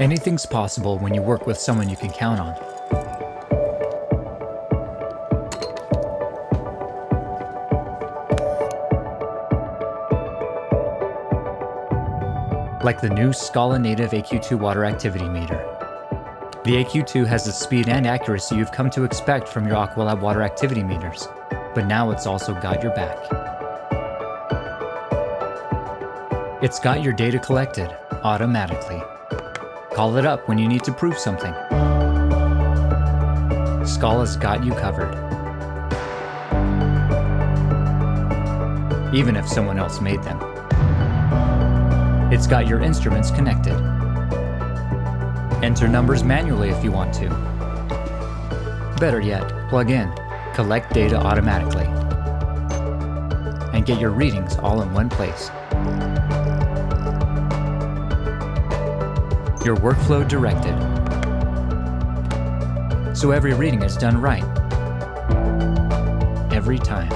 Anything's possible when you work with someone you can count on. Like the new SKALA native AQ2 water activity meter. The AQ2 has the speed and accuracy you've come to expect from your Aqualab water activity meters, but now it's also got your back. It's got your data collected automatically. Call it up when you need to prove something. SKALA's got you covered. Even if someone else made them. It's got your instruments connected. Enter numbers manually if you want to. Better yet, plug in, collect data automatically, and get your readings all in one place. Your workflow directed. So every reading is done right. Every time.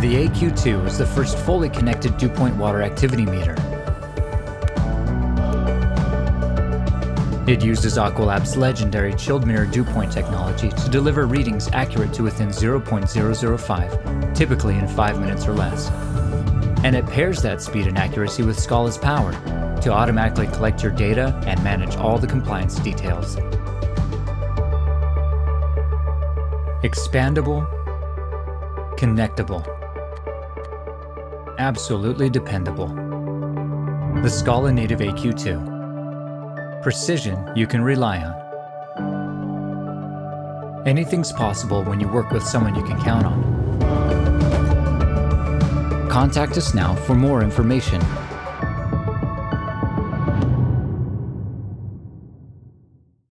The AQ2 is the first fully connected dew point water activity meter. It uses Aqualab's legendary chilled mirror dew point technology to deliver readings accurate to within 0.005, typically in 5 minutes or less. And it pairs that speed and accuracy with SKALA's power to automatically collect your data and manage all the compliance details. Expandable, connectable, absolutely dependable. The SKALA Native AQ2. Precision you can rely on. Anything's possible when you work with someone you can count on. Contact us now for more information